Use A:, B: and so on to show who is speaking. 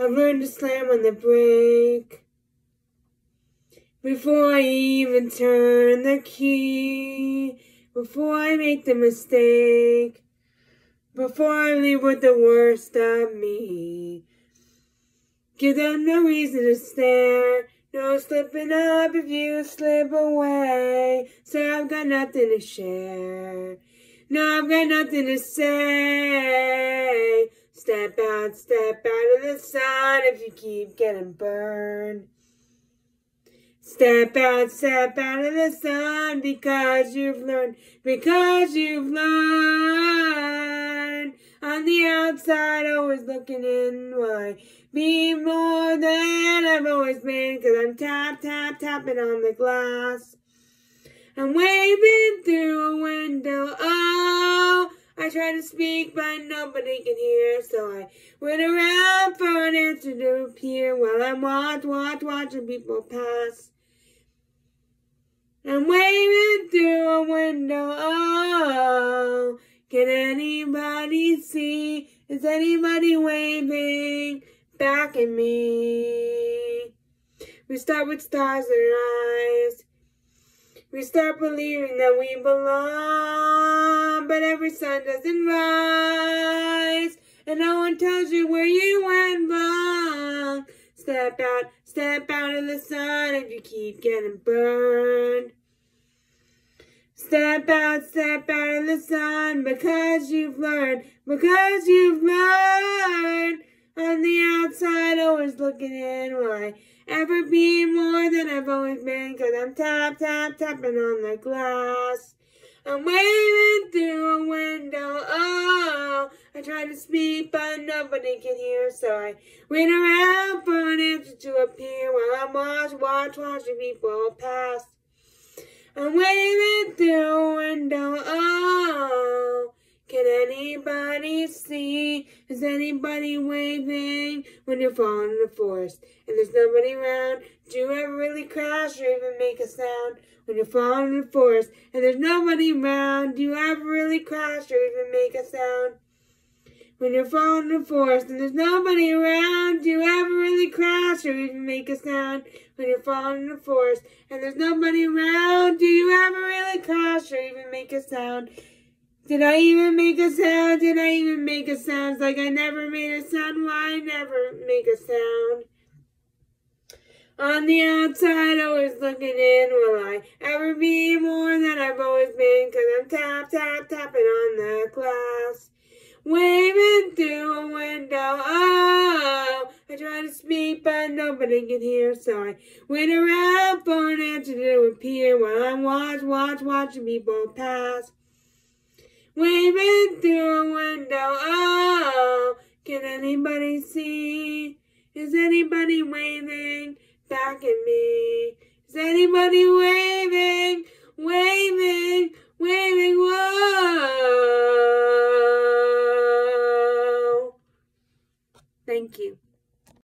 A: I've learned to slam on the brake. Before I even turn the key, before I make the mistake, before I leave with the worst of me. Give them no reason to stare, no slipping up if you slip away. So I've got nothing to share. No, I've got nothing to say. Step out, step out of the sun if you keep getting burned. Step out, step out of the sun because you've learned, because you've learned. On the outside, always looking in, why be more than I've always been, cause I'm tap, tap, tapping on the glass. I'm waving through a window, oh, I try to speak, but nobody can hear, so I went around for an answer to appear while I'm watch, watch, watching people pass. I'm waving through a window, oh, can anybody see? Is anybody waving back at me? We start with stars in our eyes. We start believing that we belong, but every sun doesn't rise, and no one tells you where you went wrong. Step out, step out of the sun if you keep getting burned. Step out, step out of the sun because you've learned, because you've learned. Always looking in. Will I ever be more than I've always been? Cause I'm tap, tap, tapping on the glass. I'm waving through a window. Oh, I try to speak, but nobody can hear. So I wait around for an answer to appear while I'm watch, watch, watching people pass. I'm waving through a window. Oh, anybody see? Is anybody waving when you're falling in the forest and there's nobody around? Do you ever really crash or even make a sound when you're falling in the forest and there's nobody around? Do you ever really crash or even make a sound? When you're falling in the forest and there's nobody around, do you ever really crash or even make a sound? When you're falling in the forest and there's nobody around, do you ever really crash or even make a sound? Did I even make a sound? Did I even make a sound? It's like I never made a sound. Why I never make a sound? On the outside, always looking in. Will I ever be more than I've always been? Cause I'm tap, tap, tapping on the glass. Waving through a window. Oh, I try to speak, but nobody can hear. So I went around for an answer to appear while I'm watch, watch, watching people pass. Waving through a window. Oh, can anybody see? Is anybody waving back at me? Is anybody waving, waving, waving? Whoa. Thank you.